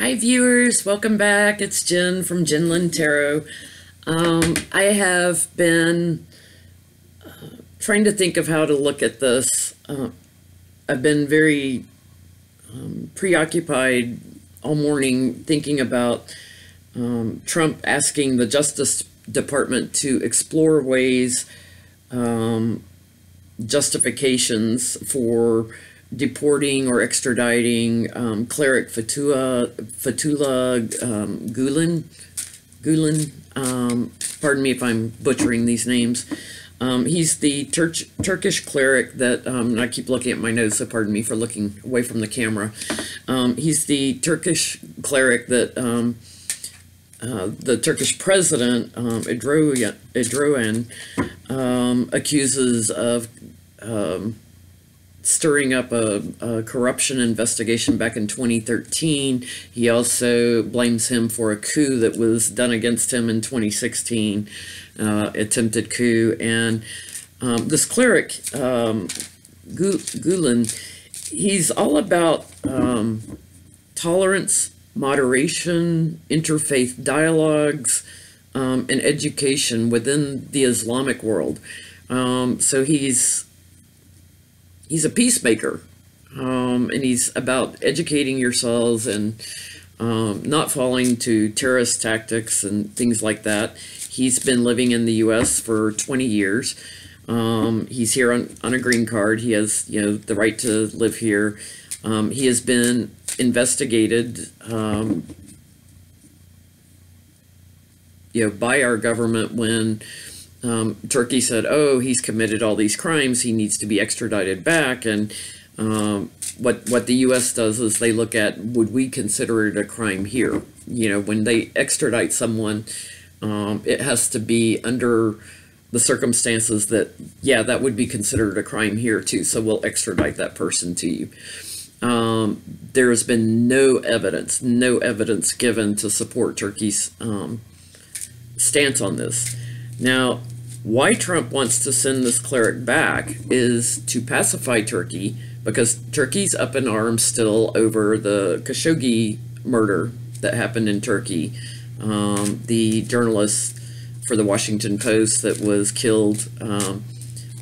Hi, viewers. Welcome back. It's Jenn from Jenn Lynn Tarot. Um, I have been uh, trying to think of how to look at this. Uh, I've been very um, preoccupied all morning thinking about um, Trump asking the Justice Department to explore ways, um, justifications for deporting or extraditing um, cleric Fatua, Fethullah um, Gulen, Gulen, um, pardon me if I'm butchering these names. Um, he's the Tur Turkish cleric that, um, I keep looking at my nose, so pardon me for looking away from the camera. Um, he's the Turkish cleric that um, uh, the Turkish president, um, Erdogan, um, accuses of stirring up a, a, corruption investigation back in 2013. He also blames him for a coup that was done against him in 2016, uh, attempted coup. And um, this cleric, um, Gulen, he's all about um, tolerance, moderation, interfaith dialogues, um, and education within the Islamic world. Um, so he's he's a peacemaker, um, and he's about educating yourselves and um, not falling to terrorist tactics and things like that. He's been living in the U.S. for 20 years. Um, he's here on, on a green card. He has, you know, the right to live here. Um, he has been investigated, um, you know, by our government when um, Turkey said, oh, he's committed all these crimes, he needs to be extradited back. And um, what, what the U.S. does is they look at, would we consider it a crime here? You know, when they extradite someone, um, it has to be under the circumstances that, yeah, that would be considered a crime here too. So we'll extradite that person to you. Um, there has been no evidence, no evidence given to support Turkey's um, stance on this. Now, why Trump wants to send this cleric back is to pacify Turkey because Turkey's up in arms still over the Khashoggi murder that happened in Turkey. Um, the journalist for the Washington Post that was killed um,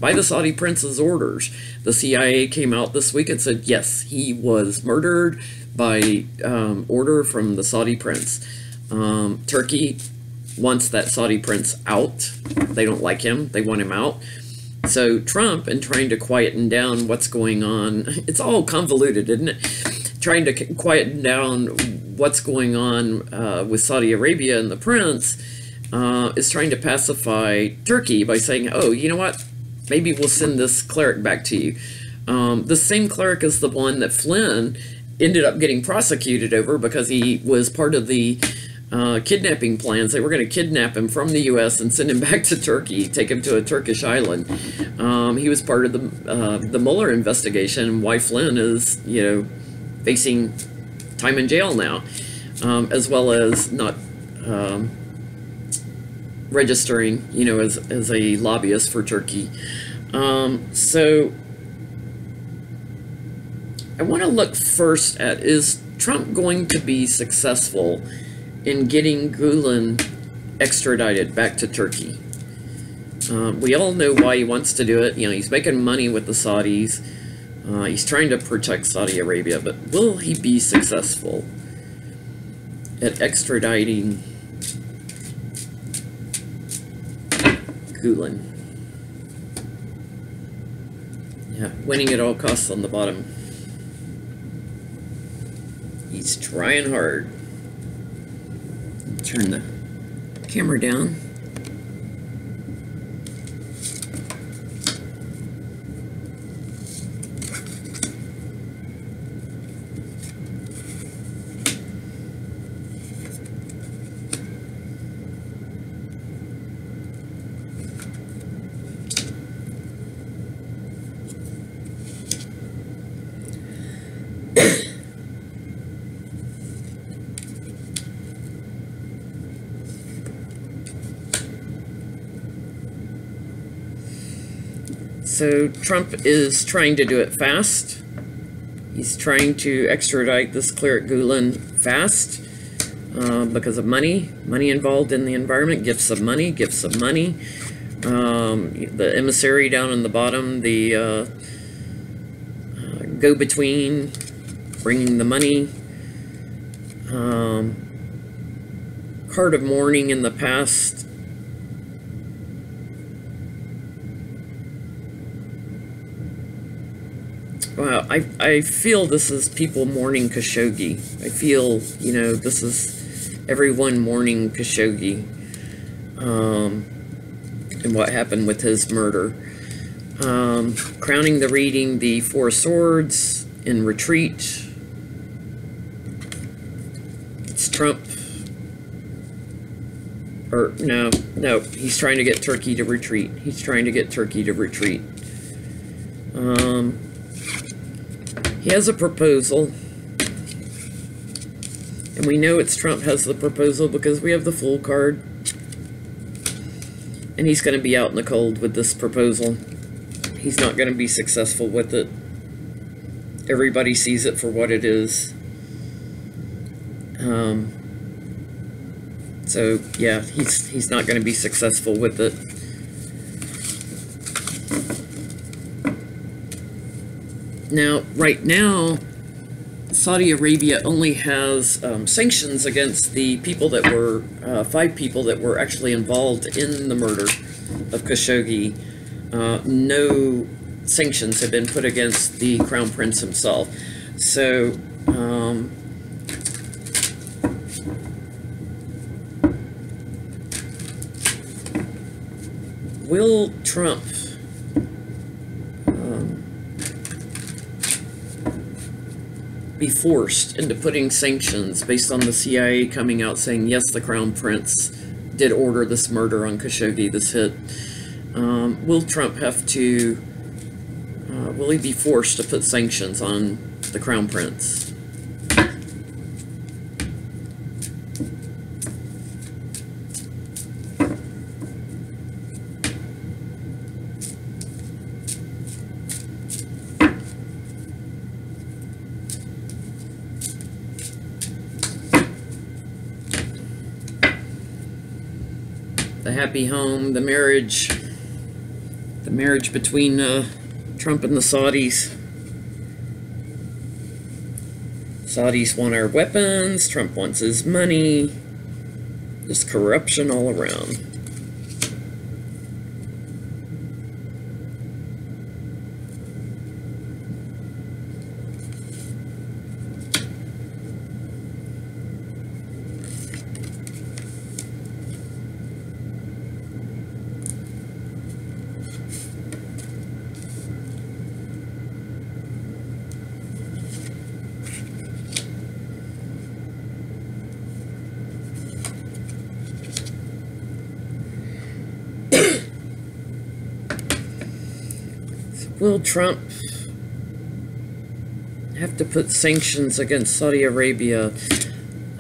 by the Saudi prince's orders. The CIA came out this week and said, yes, he was murdered by um, order from the Saudi prince. Um, Turkey wants that Saudi prince out. They don't like him. They want him out. So Trump, in trying to quieten down what's going on, it's all convoluted, isn't it? Trying to quieten down what's going on uh, with Saudi Arabia and the prince uh, is trying to pacify Turkey by saying, oh, you know what? Maybe we'll send this cleric back to you. Um, the same cleric is the one that Flynn ended up getting prosecuted over because he was part of the uh, kidnapping plans. They were going to kidnap him from the U.S. and send him back to Turkey, take him to a Turkish island. Um, he was part of the uh, the Mueller investigation. Why Flynn is, you know, facing time in jail now, um, as well as not um, registering, you know, as as a lobbyist for Turkey. Um, so I want to look first at is Trump going to be successful? In getting Gulen extradited back to Turkey. Um, we all know why he wants to do it. You know, he's making money with the Saudis. Uh, he's trying to protect Saudi Arabia, but will he be successful at extraditing Gulen? Yeah, winning at all costs on the bottom. He's trying hard turn the camera down. So Trump is trying to do it fast. he's trying to extradite this Cleric Gulen fast uh, because of money, money involved in the environment, gifts of money, gifts of money. Um, the emissary down in the bottom, the uh, uh, go-between, bringing the money. Um, card of mourning in the past. Wow, I, I feel this is people mourning Khashoggi. I feel, you know, this is everyone mourning Khashoggi. Um, and what happened with his murder. Um, crowning the reading, the Four Swords in retreat. It's Trump or no, no, he's trying to get Turkey to retreat. He's trying to get Turkey to retreat. Um, he has a proposal. And we know it's Trump has the proposal because we have the Fool card. And he's going to be out in the cold with this proposal. He's not going to be successful with it. Everybody sees it for what it is. Um, so yeah, he's he's not going to be successful with it. Now, right now, Saudi Arabia only has um, sanctions against the people that were uh, five people that were actually involved in the murder of Khashoggi. Uh, no sanctions have been put against the crown prince himself. So. Um, will Trump um, be forced into putting sanctions based on the CIA coming out saying, yes, the Crown Prince did order this murder on Khashoggi, this hit? Um, will Trump have to, uh, will he be forced to put sanctions on the Crown Prince? Happy home, the marriage, the marriage between uh, Trump and the Saudis. Saudis want our weapons, Trump wants his money. Just corruption all around. Will Trump have to put sanctions against Saudi Arabia?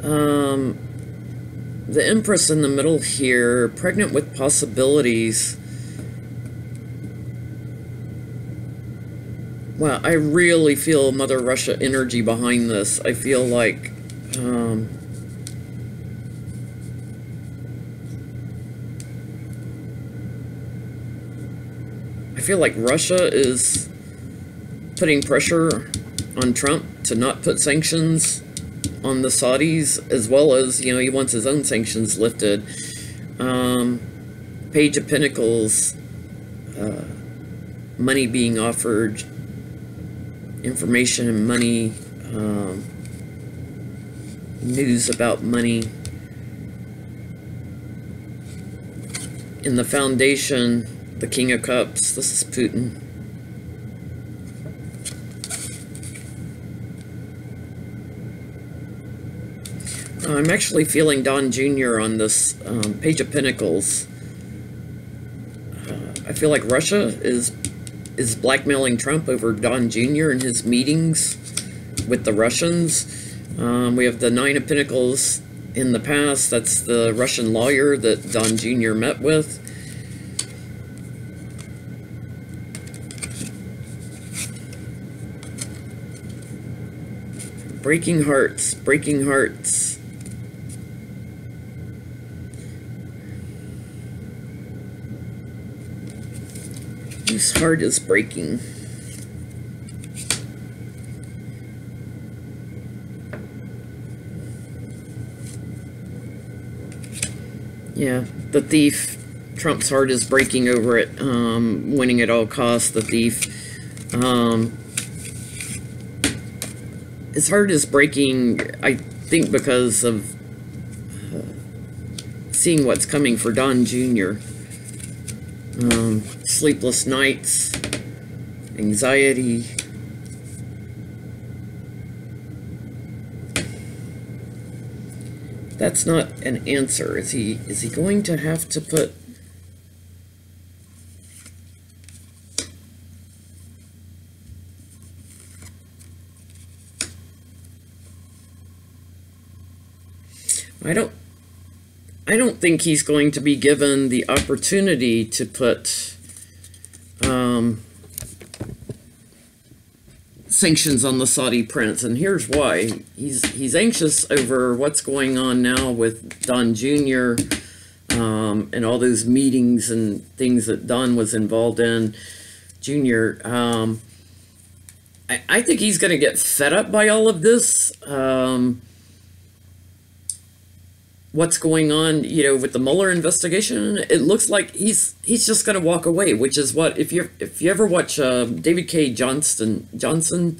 Um, the Empress in the middle here, pregnant with possibilities. Wow, I really feel Mother Russia energy behind this. I feel like, um, feel like Russia is putting pressure on Trump to not put sanctions on the Saudis, as well as, you know, he wants his own sanctions lifted. Um, Page of Pentacles, uh, money being offered, information and money, um, news about money. In the foundation, the King of Cups. This is Putin. I'm actually feeling Don Jr. on this um, Page of Pentacles. Uh, I feel like Russia is is blackmailing Trump over Don Jr. and his meetings with the Russians. Um, we have the Nine of Pentacles in the past. That's the Russian lawyer that Don Jr. met with. Breaking hearts, breaking hearts. Whose heart is breaking? Yeah, the thief. Trump's heart is breaking over it, um, winning at all costs. The thief. Um, his heart is breaking, I think, because of uh, seeing what's coming for Don Jr. Um, sleepless nights, anxiety. That's not an answer. Is he is he going to have to put I don't I don't think he's going to be given the opportunity to put um, sanctions on the Saudi prince, and here's why. He's he's anxious over what's going on now with Don Jr. Um, and all those meetings and things that Don was involved in. Jr. Um, I, I think he's going to get fed up by all of this. Um, what's going on, you know, with the Mueller investigation, it looks like he's he's just going to walk away. Which is what if you if you ever watch uh, David Cay Johnston Johnson,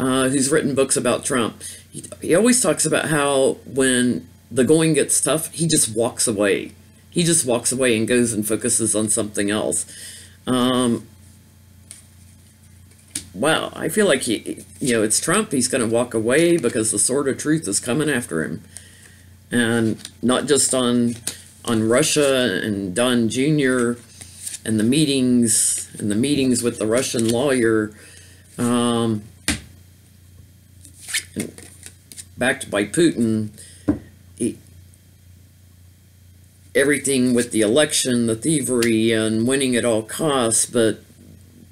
uh, who's written books about Trump, he, he always talks about how when the going gets tough, he just walks away. He just walks away and goes and focuses on something else. Um, wow, I feel like he, you know, it's Trump. He's going to walk away because the sword of truth is coming after him and not just on on Russia and Don Jr. and the meetings and the meetings with the Russian lawyer, um, backed by Putin. Everything with the election, the thievery, and winning at all costs, but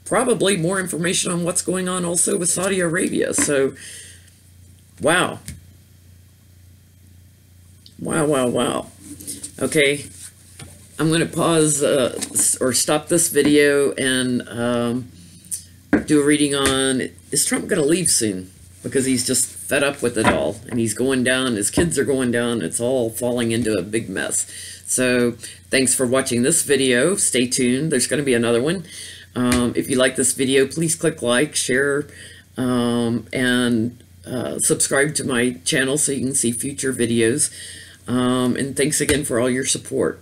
probably more information on what's going on also with Saudi Arabia. So, wow. Wow, wow, wow. Okay, I'm going to pause uh, or stop this video and um, do a reading on, is Trump going to leave soon? Because he's just fed up with it all, and he's going down, his kids are going down, it's all falling into a big mess. So, thanks for watching this video. Stay tuned, there's going to be another one. Um, if you like this video, please click like, share, um, and uh, subscribe to my channel so you can see future videos. Um, and thanks again for all your support.